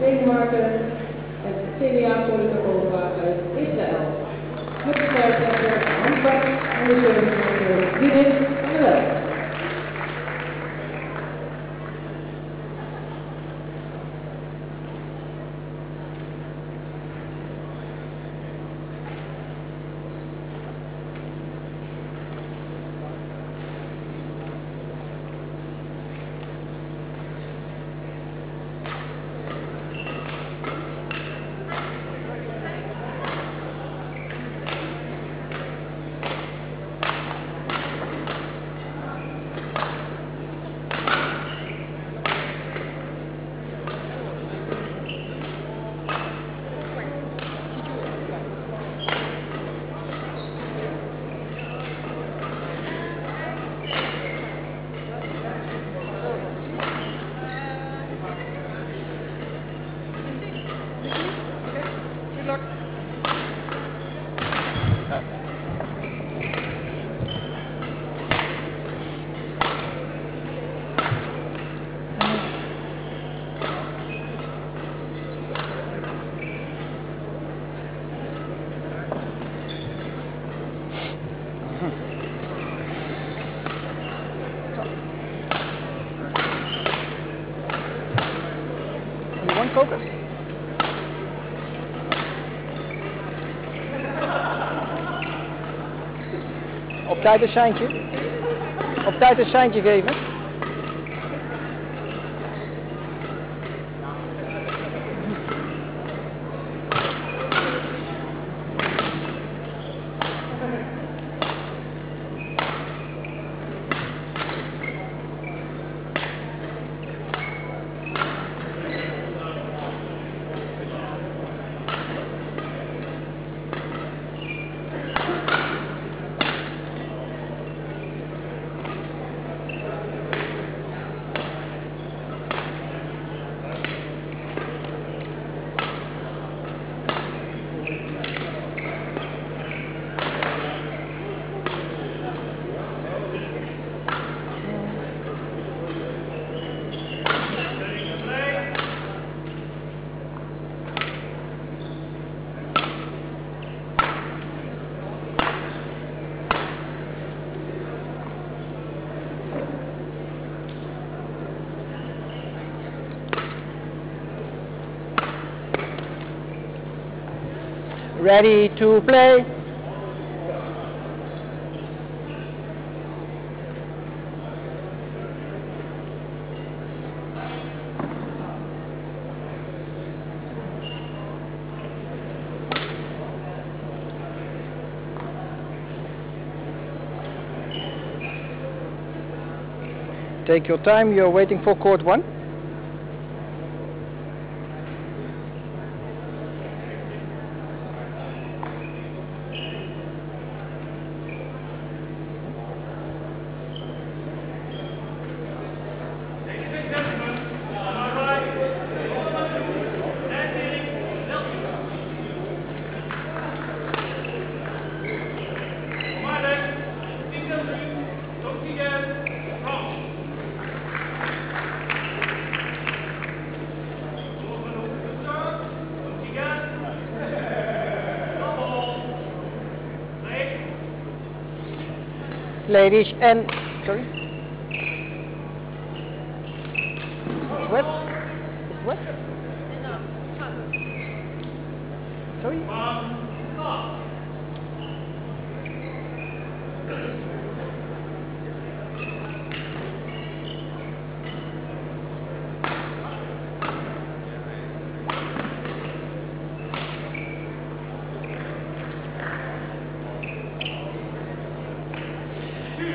Denemarken en Celia Polikarpova uit Israël. Met de scheidsrechter handbak en de Dierik van der Wel. Tijd een seintje. Op tijd een seintje geven. Ready to play. Take your time, you're waiting for court one. Ladies and sorry. It's wet. Sorry.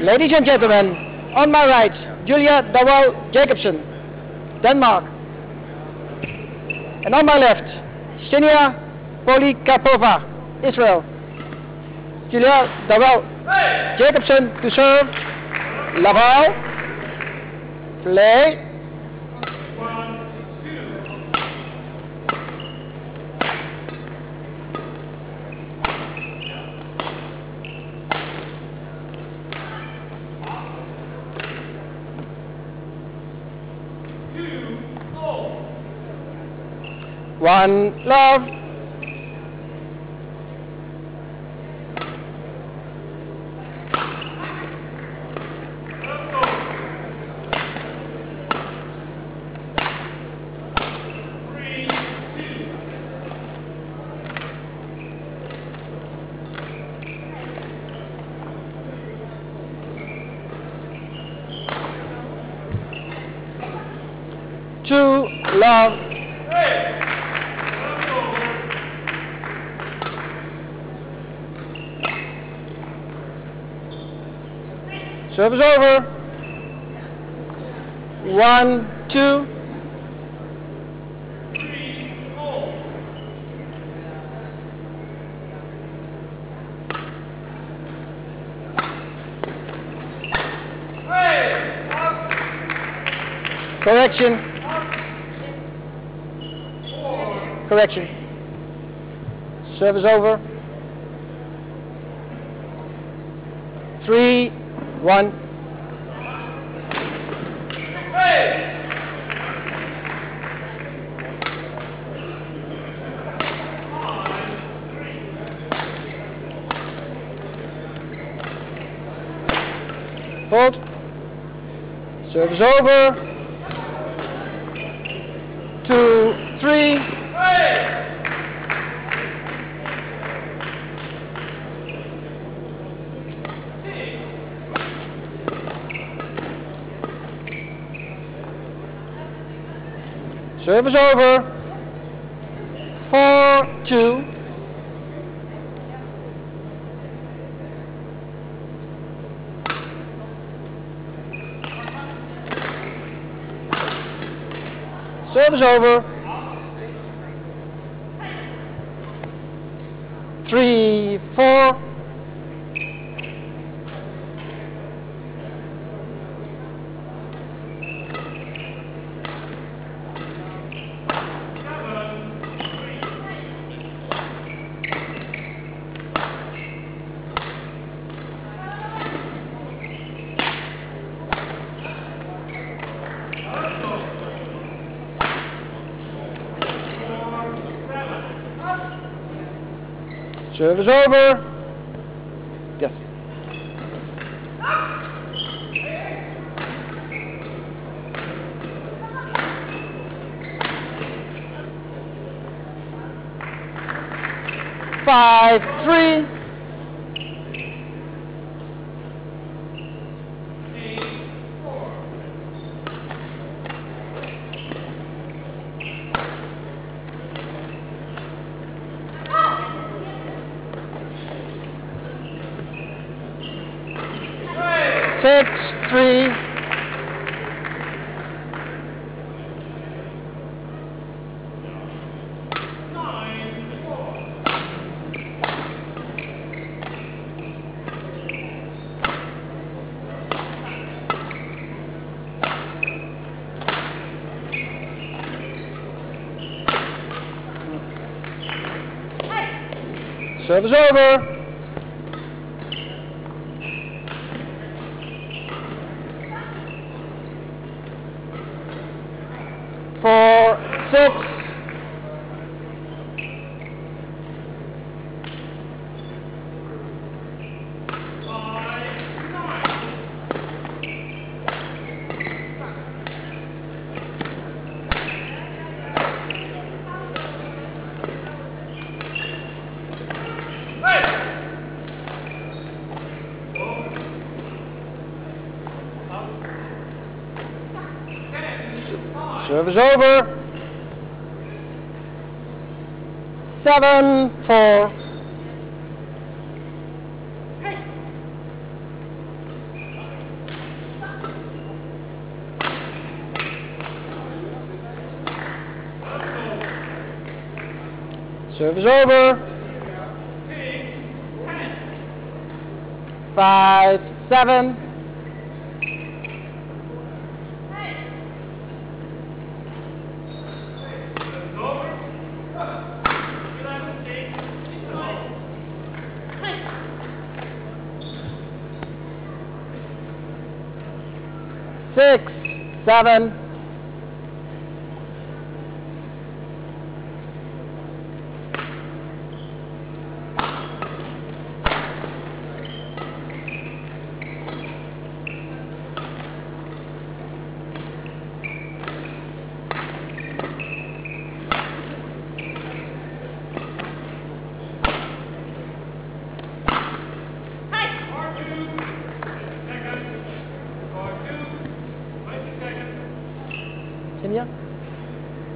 Ladies and gentlemen, on my right, Julia Dawall Jakobsen, Denmark. And on my left, Ksenia Polikarpova, Israel. Julia Dawall Jakobsen to serve. Laval. Play. One love. Service over. One, two. Correction. Correction. Service over. Three, one. Hold. Service over. Two, Service over. Four, two. Service over. Service over. Six, three. Service over. Over. Seven, four. Service over. Five, seven. Six, seven.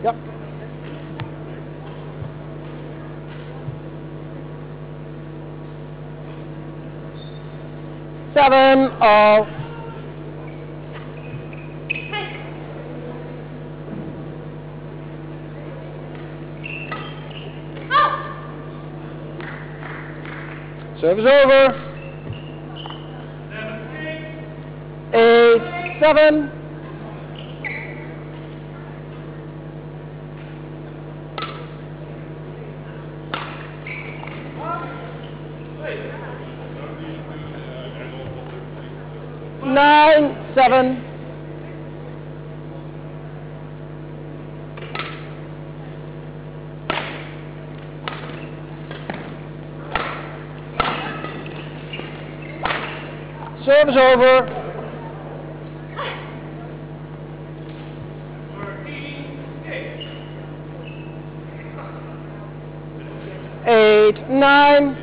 Yep. Seven all. Service over. Eight, seven. Nine, seven. Service over. Eight, nine.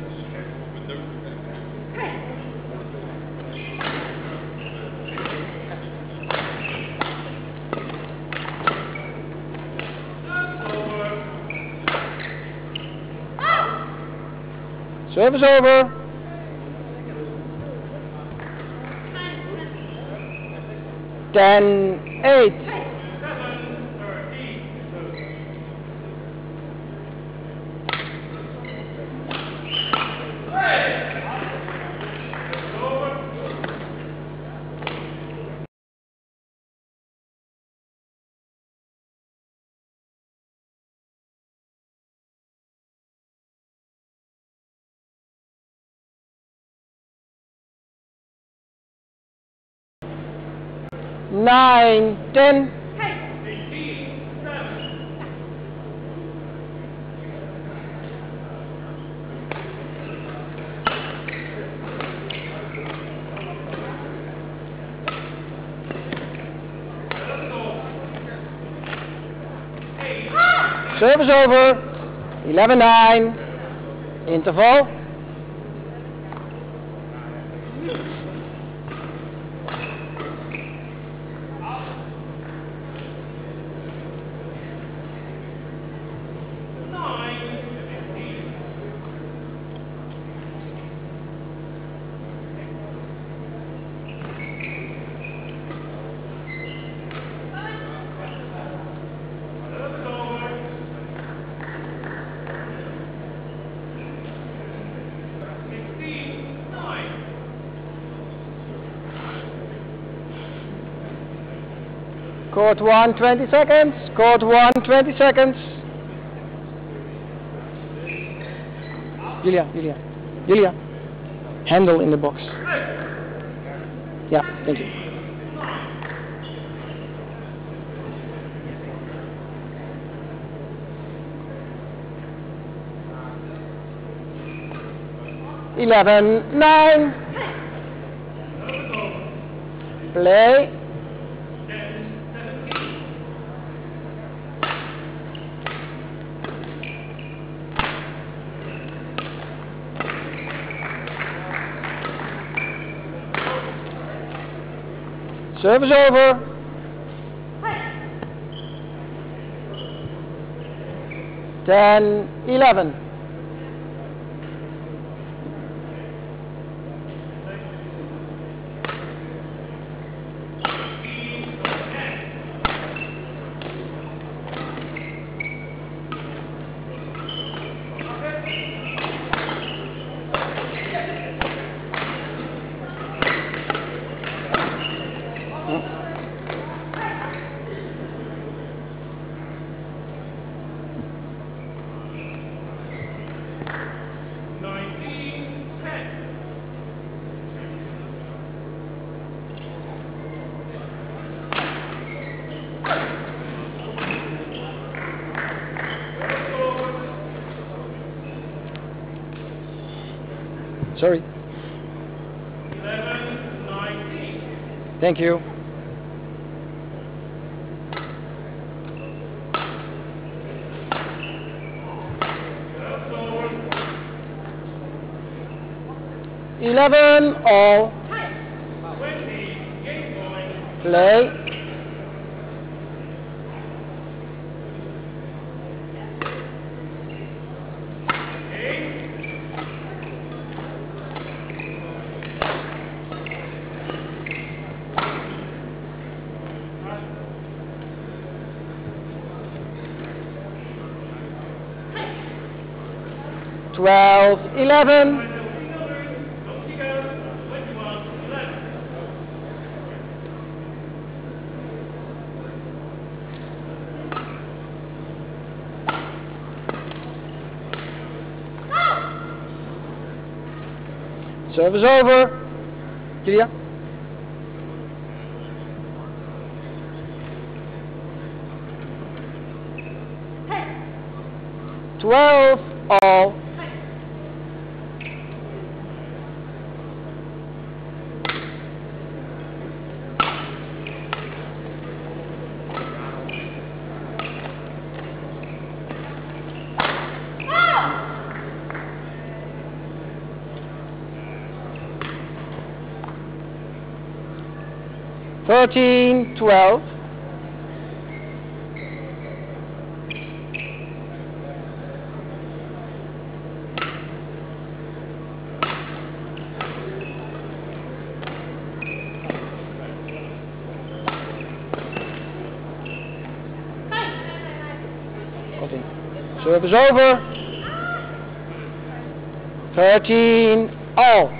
Service over. Ten, eight. Nine, ten. Service over. Eleven, nine. Interval. Court one, 20 seconds. Court one, 20 seconds. Julia, Julia, Julia. Handle in the box. Yeah, thank you. Eleven, nine. Play. Service over. Ten, eleven. Thank you. Eleven all. Play. 12, 11. Service over. Julia. Twelve all. Thirteen, twelve. Fourteen. Service over. Thirteen, all.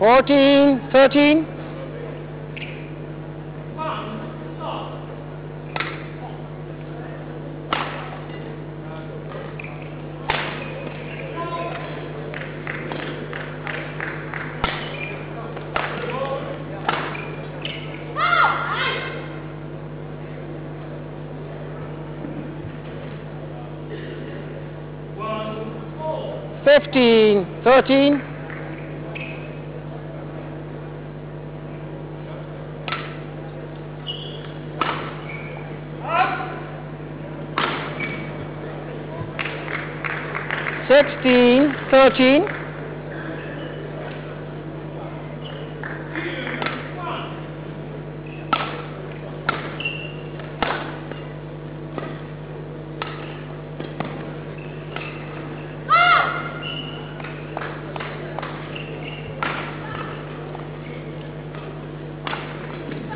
14, 13. Fifteen, thirteen. Sixteen, thirteen.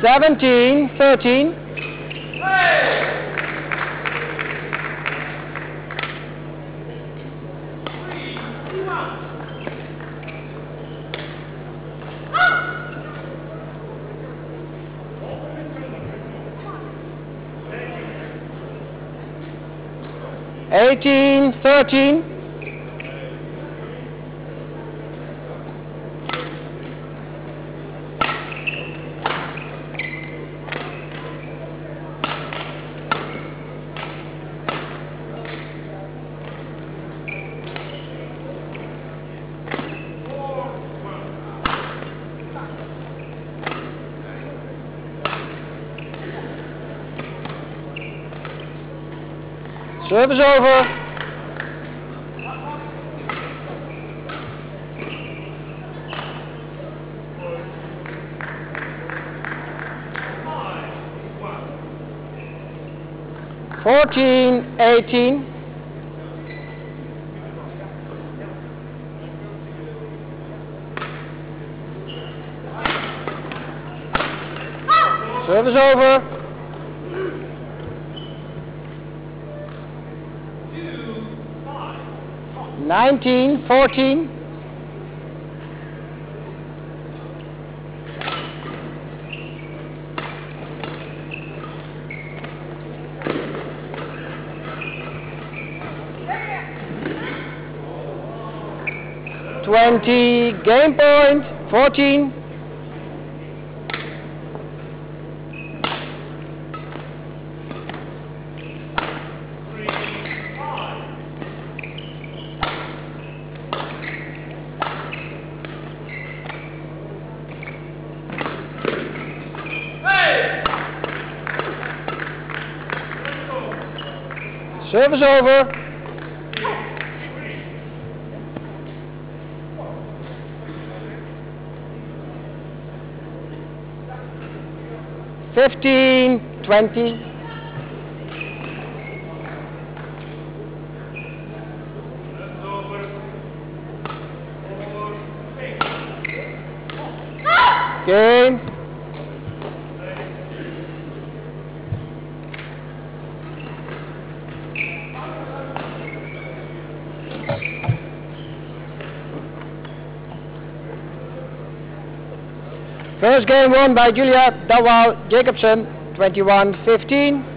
Seventeen, thirteen. 1813 Eighteen, thirteen. Service over. Fourteen, eighteen. Service over. Nineteen, fourteen. Twenty, game point, fourteen. Service over. Fifteen, twenty. Game. First game won by Julia Dawall Jakobsen, 21-15.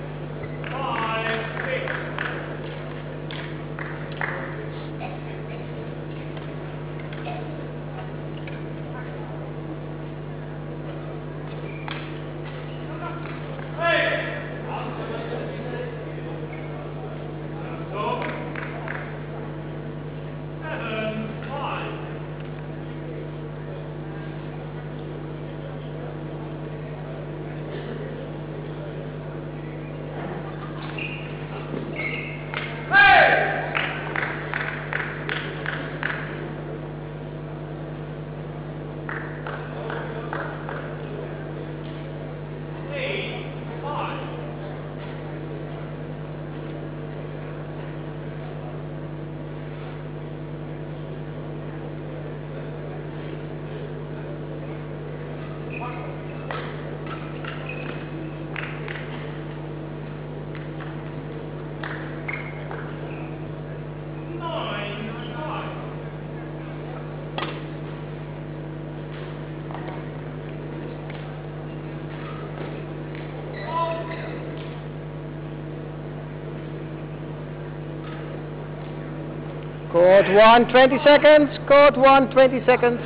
Court 1, 20 seconds. Court 1, 20 seconds.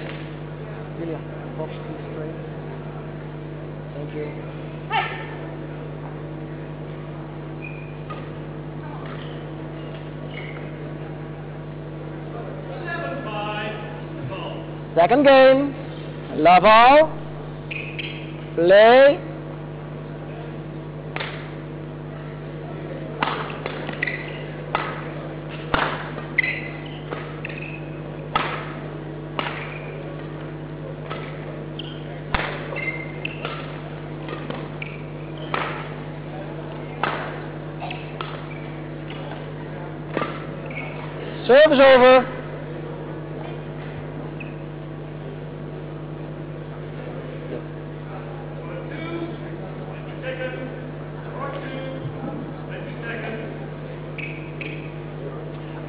Thank you. Second game. Love all. Play. Is over.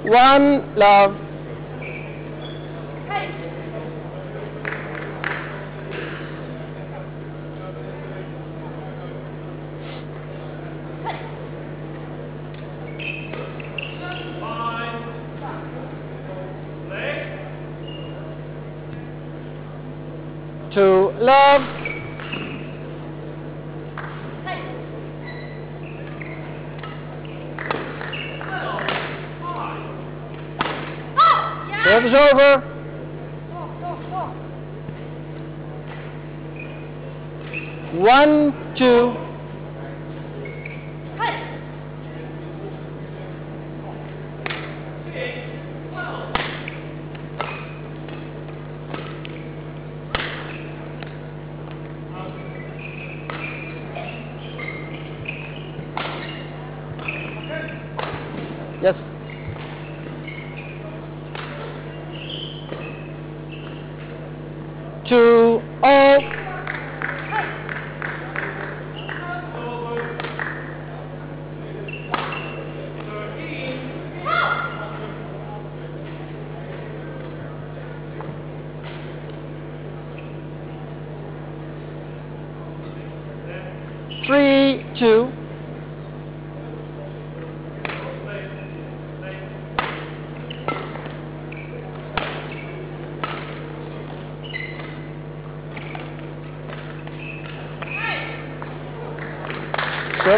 One love. Is over. One, two.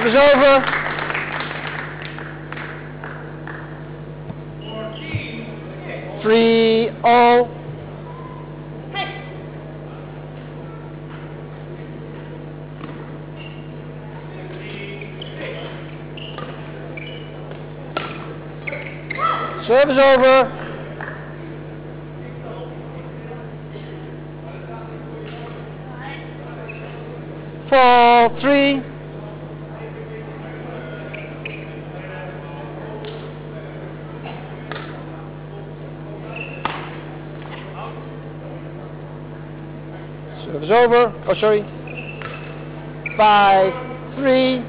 Is over. Three, all. Serve is over. Four, three. Over. Oh, sorry. Five, three.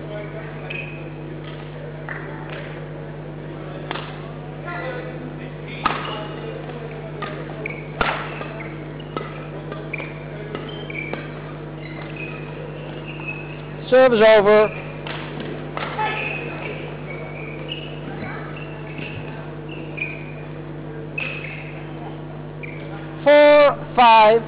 Service over. Four. Five,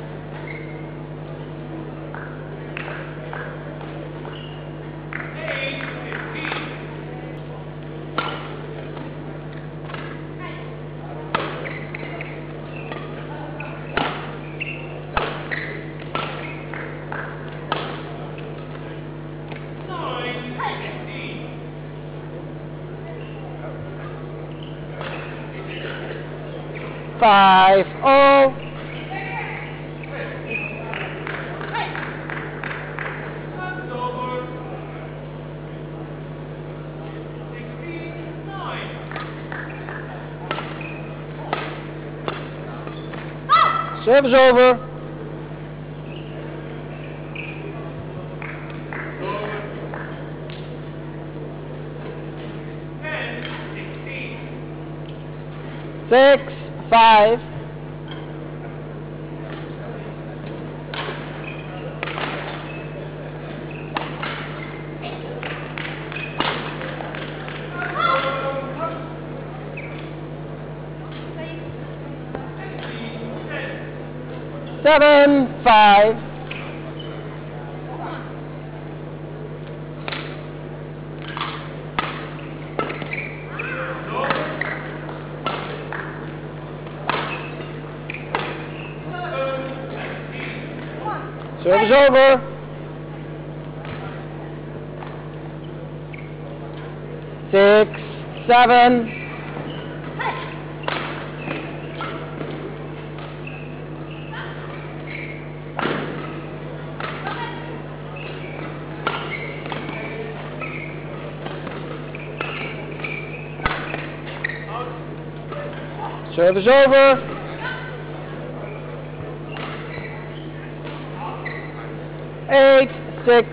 Service over. Six, Seven, five. Service over. Six, seven. Service over. Eight, six.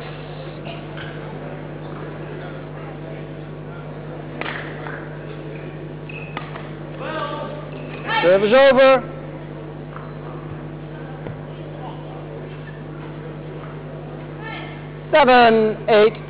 Service over. Seven. Eight,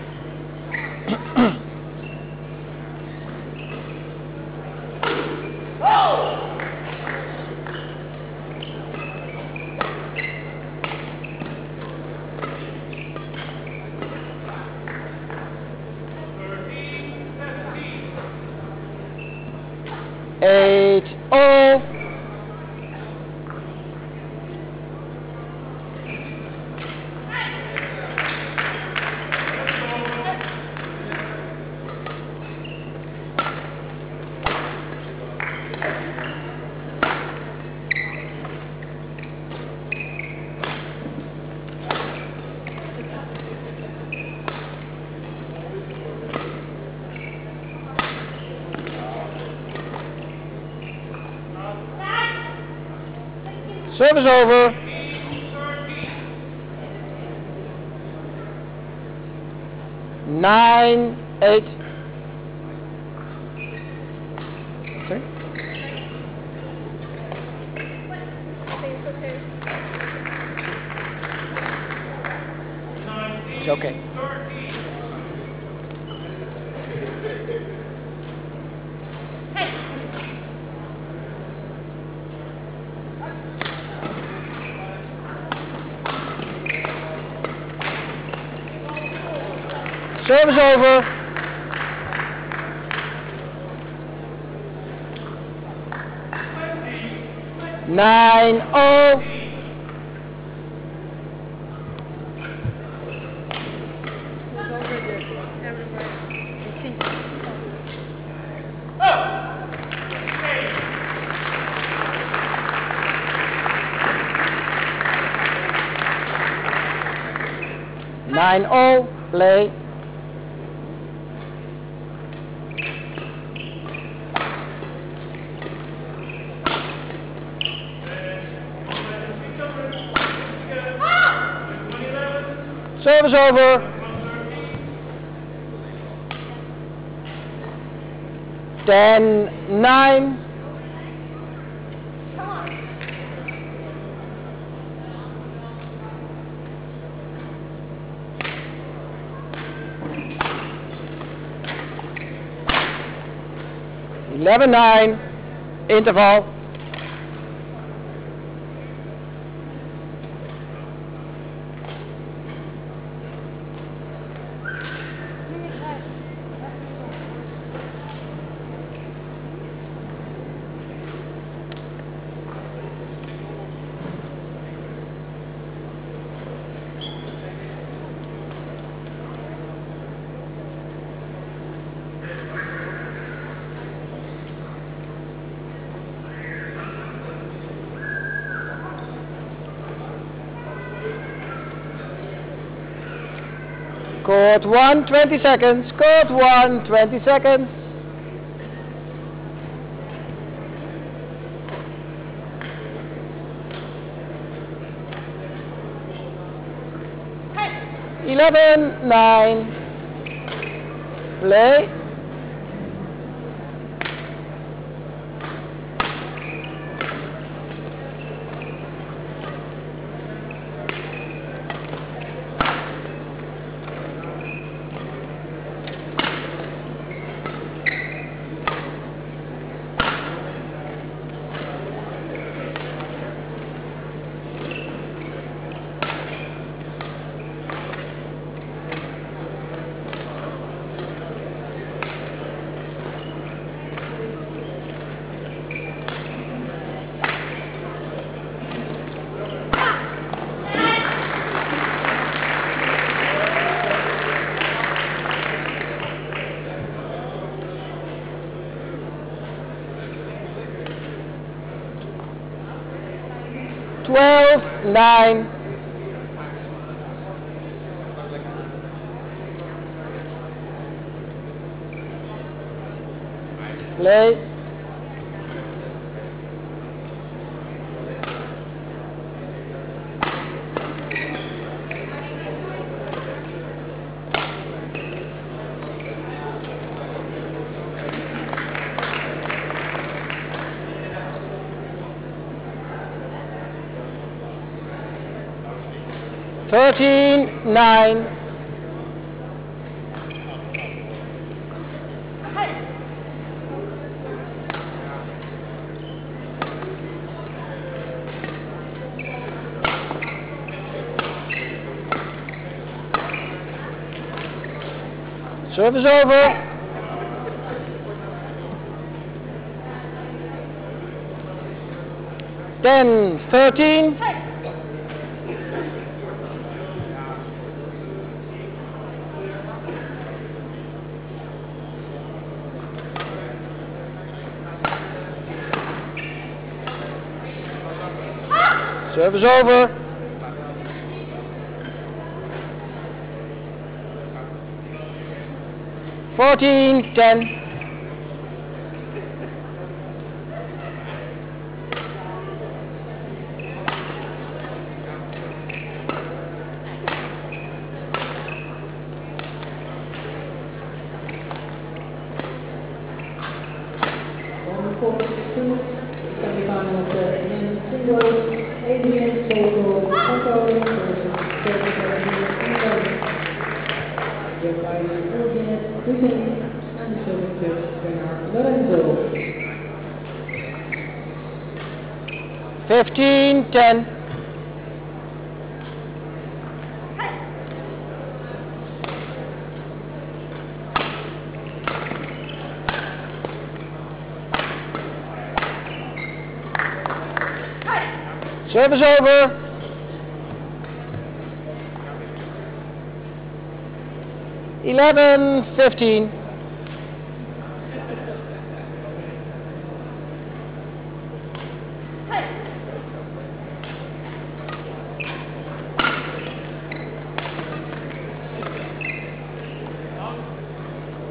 Service over. Nine, eight. Sorry? It's okay. Service over. Nine oh. Nine oh. Play. Service over. Ten, nine. Eleven, nine. Interval. Court one, 20 seconds. Court one, 20 seconds. Eleven, nine. Play. 13, 9, Serve is over. Ten, thirteen. Service over. Fourteen, ten. Service over. Eleven, fifteen.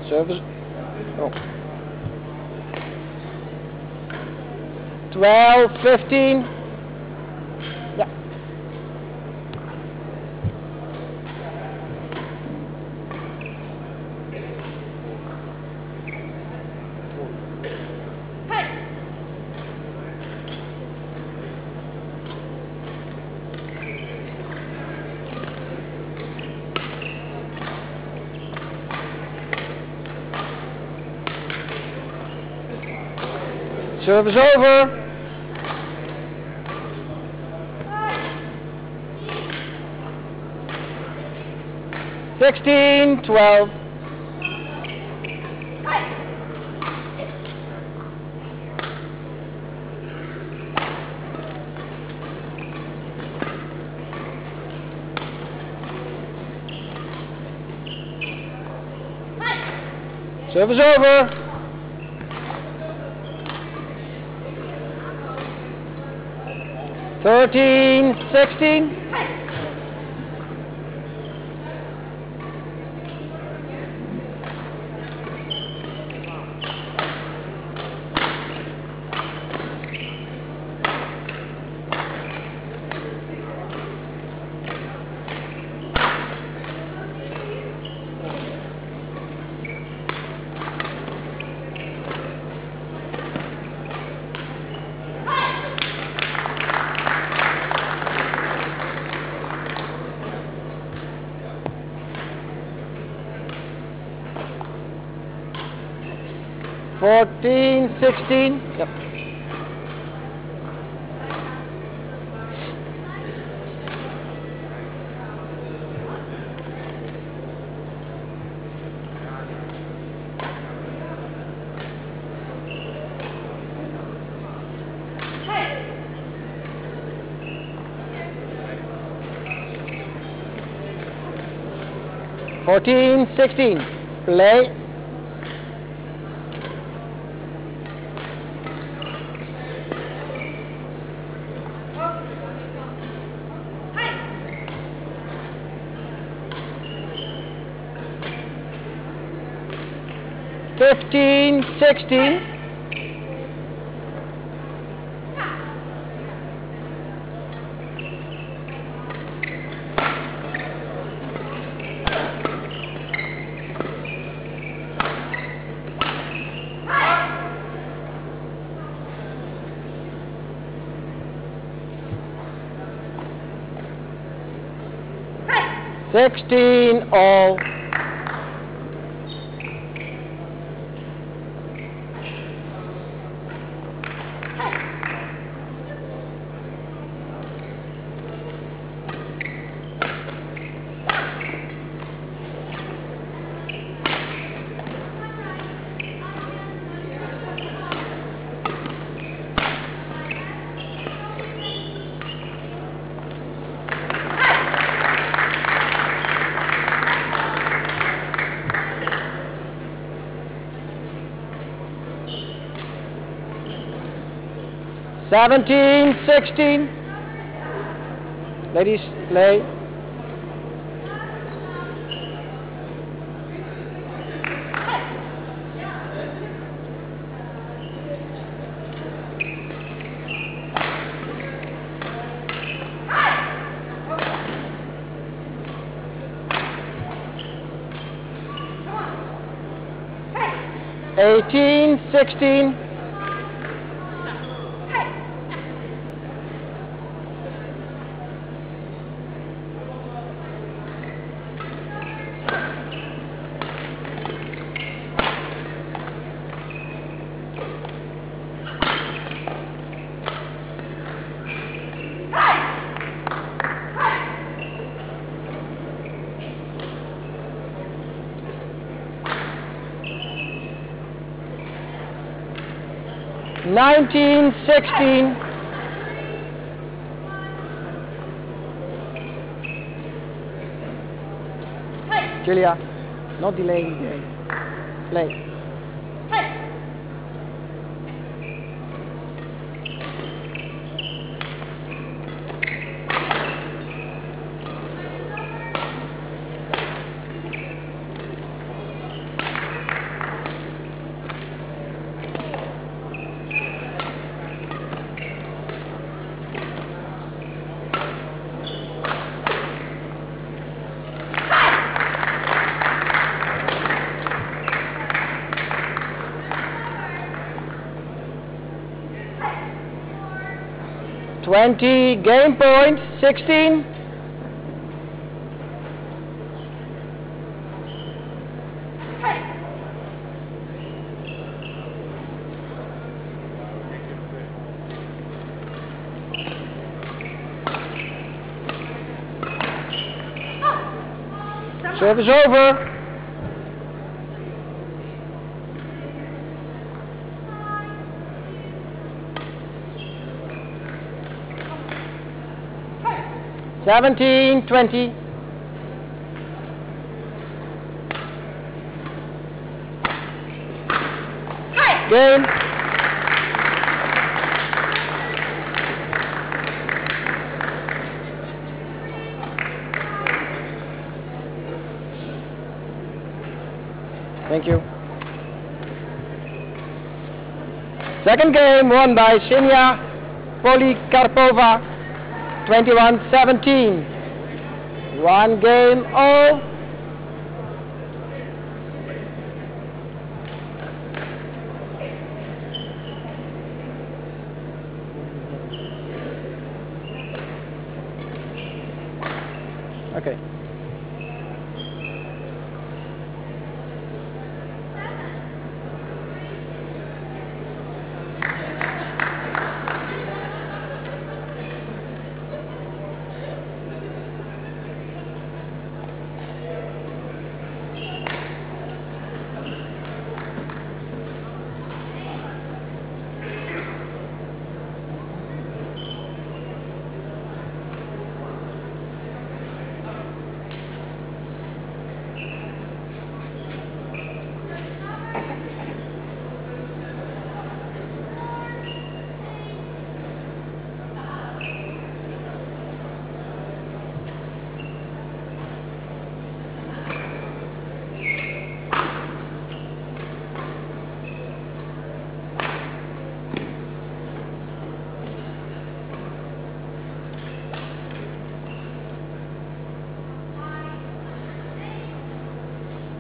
Service. Oh. 12, 15. Yeah. Service over. Sixteen, twelve. Service over. Thirteen, sixteen. Fourteen, sixteen. Yep. Fourteen, sixteen. Play. Fifteen, sixteen. 17, 16. Ladies, play. Eighteen, sixteen. Nineteen, sixteen. Julia, no delaying game. Play. 20, game point, 16. Service over. Seventeen, twenty. Game. Thank you. Second game won by Ksenia Polikarpova, 21-17. One game all. Okay.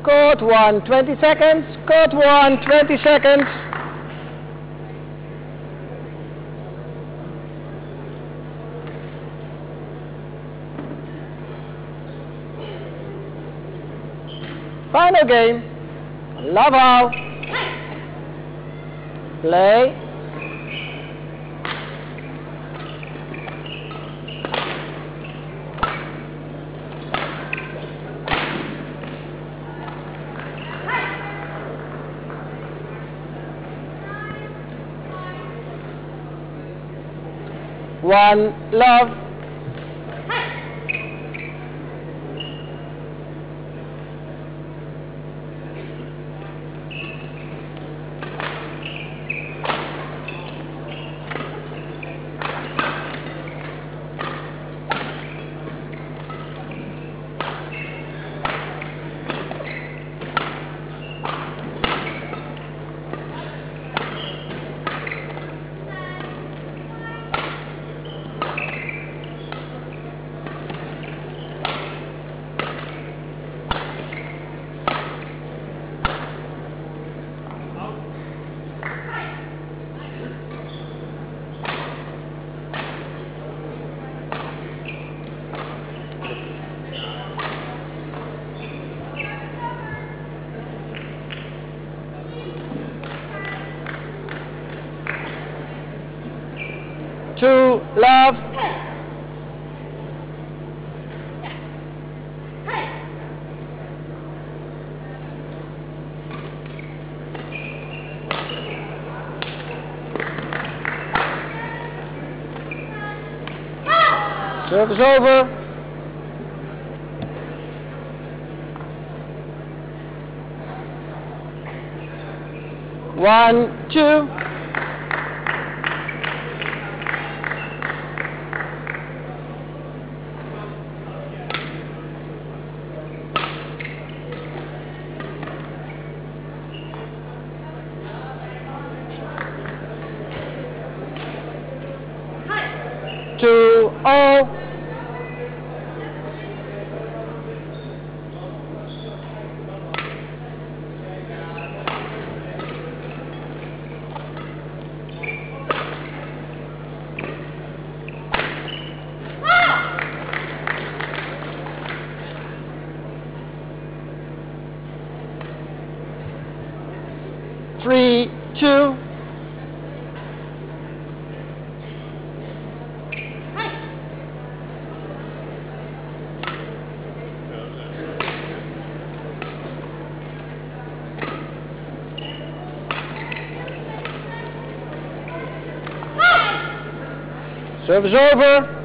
Court one, 20 seconds. Court one, 20 seconds. Final game. Love out. Play. One love. Two love. Service over. One, two. Service over.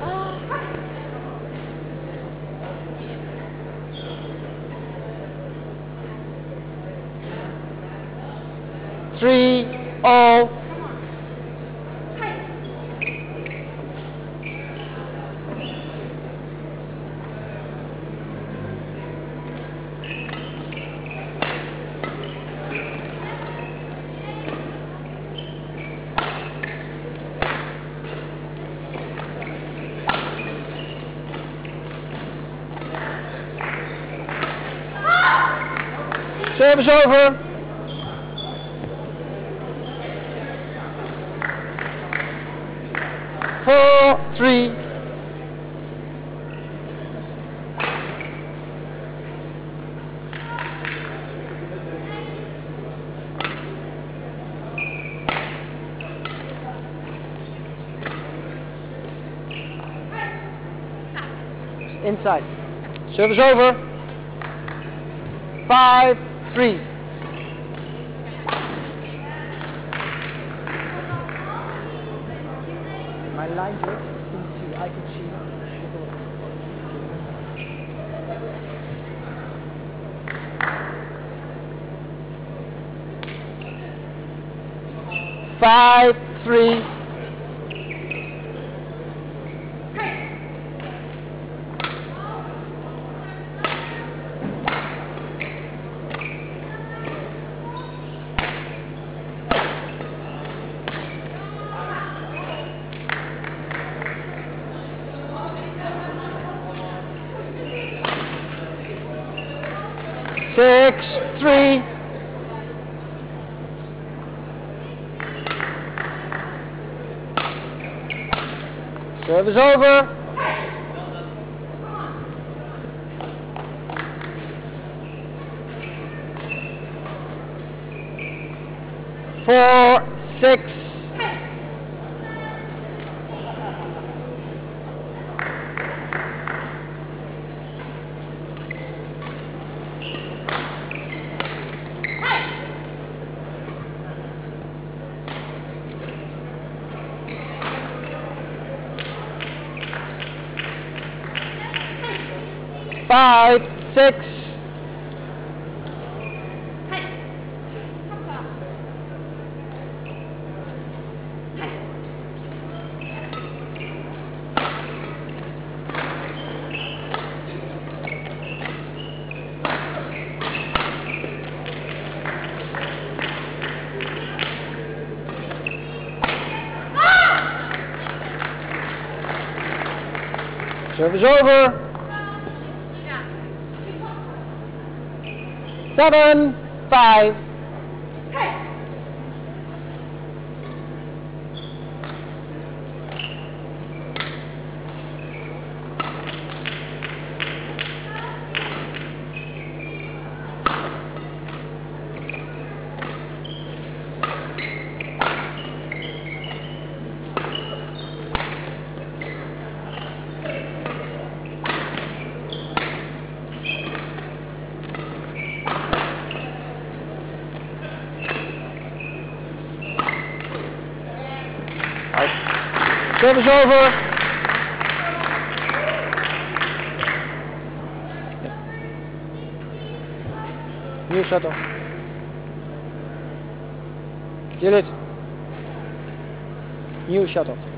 Three, all. Service over. Four, three. Inside. Service over. Five, three. My line breaks. I can see. Five, three. Six, three. Service over. Four, six. Five, six. Service over. Seven, five. Service over. New shuttle. Get it. New shuttle.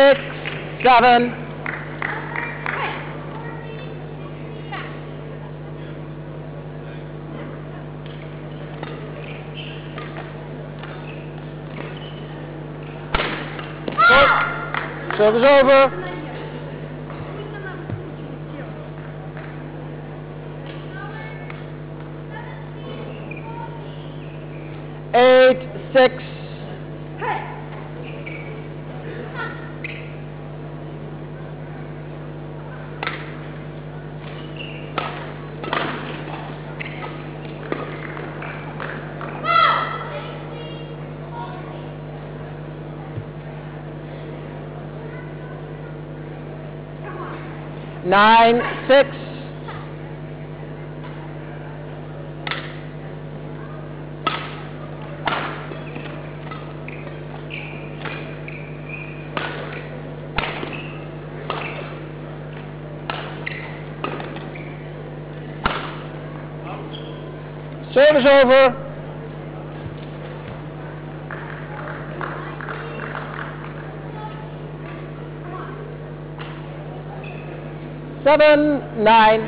Six, seven. Service over. Eight, six. Nine, six. Service over. Seven, nine.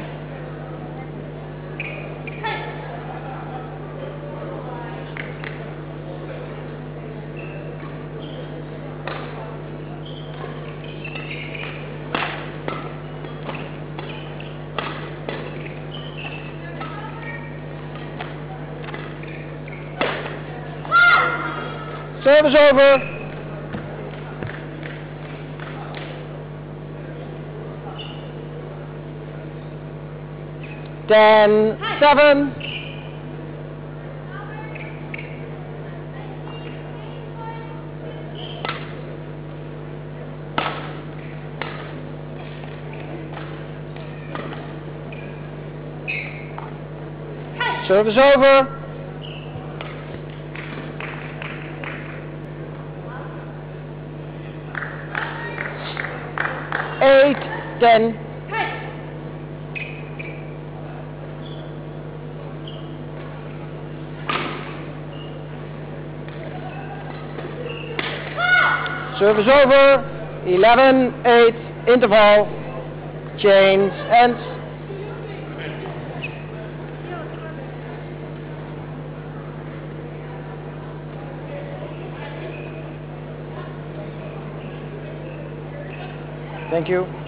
Service over. Ten, seven. Service over. Eight, ten. Service over. Eleven, eight, interval. Change, ends. Thank you.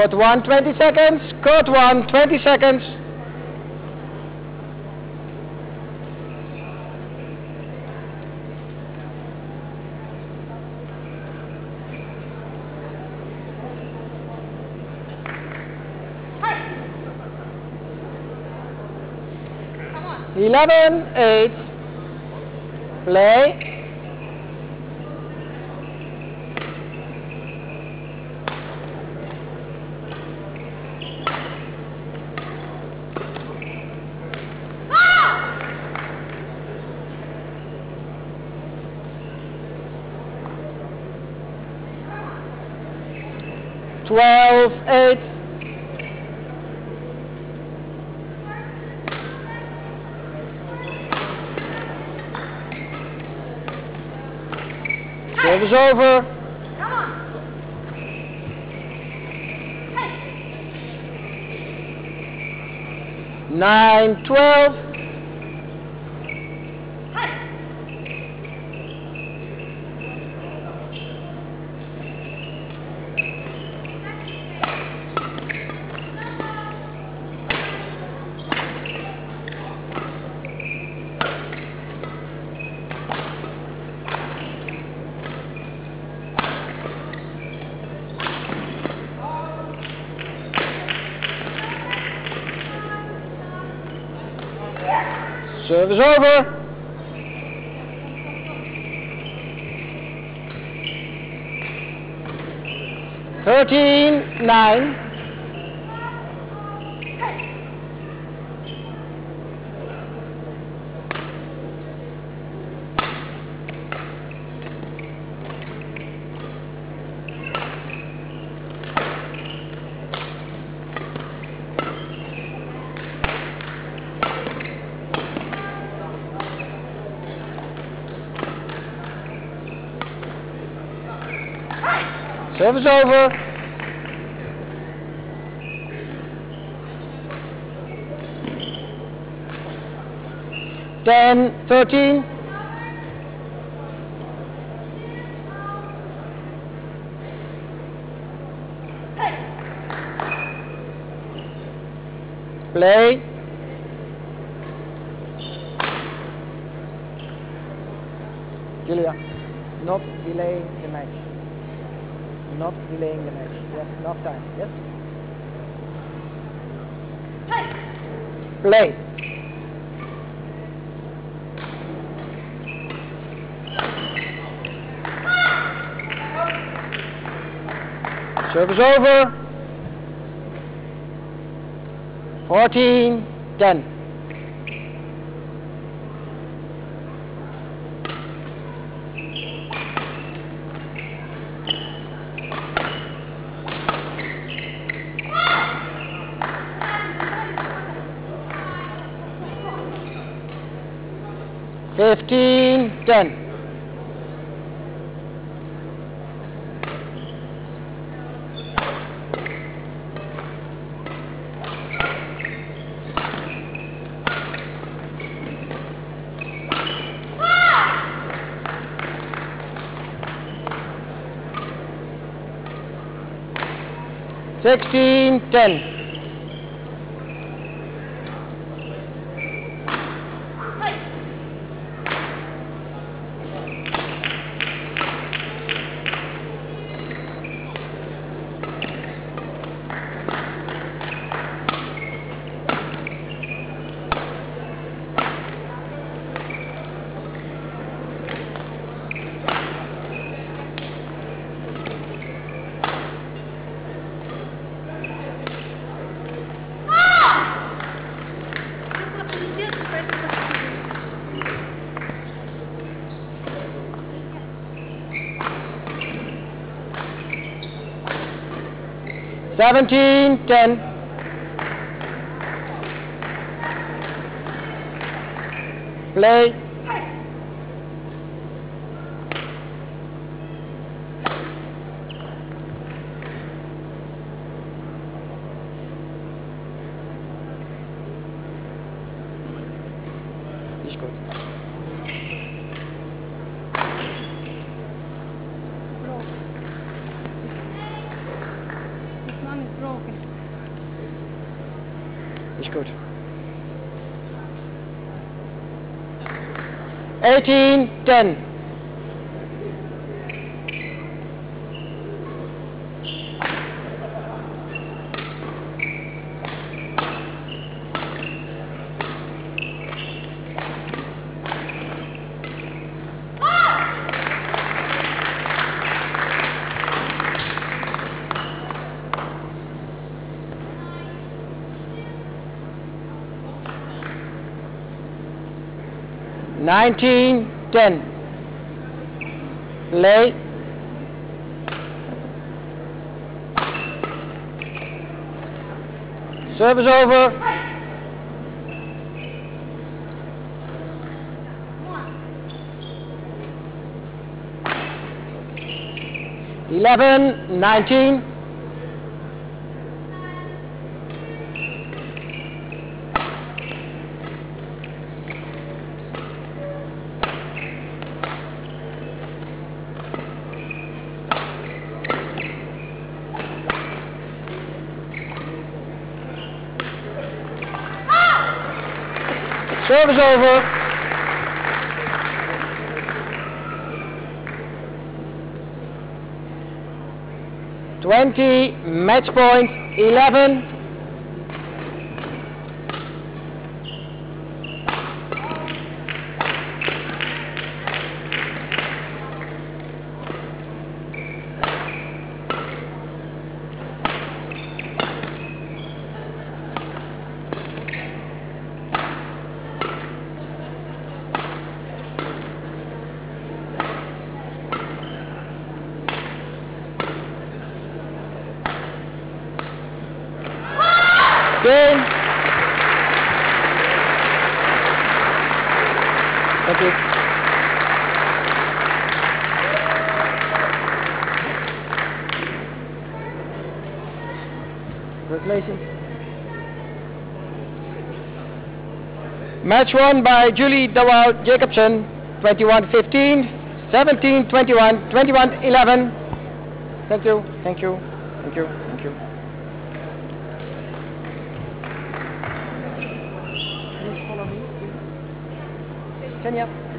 Court one, 20 seconds. Court one, 20 seconds. Eleven, eight. Play. Service over. Nine, twelve. Over. Thirteen, nine. Service over. Ten, thirteen. Play. Julia, not match. Not delaying the match. You have enough time, yes? Play. Service over. 14, 10. Fifteen, ten. Sixteen, ten. Seventeen, ten. Play. One is broken. Is goed. Eighteen, ten. Nineteen, ten. Play. Service over. Eleven, nineteen. Service over. Twenty, match points, point, eleven. Game. Thank you. Congratulations. Match won by Julie Dawall Jakobsen, 21-15, 17-21, 21-11. Thank you, thank you, thank you. Kenya.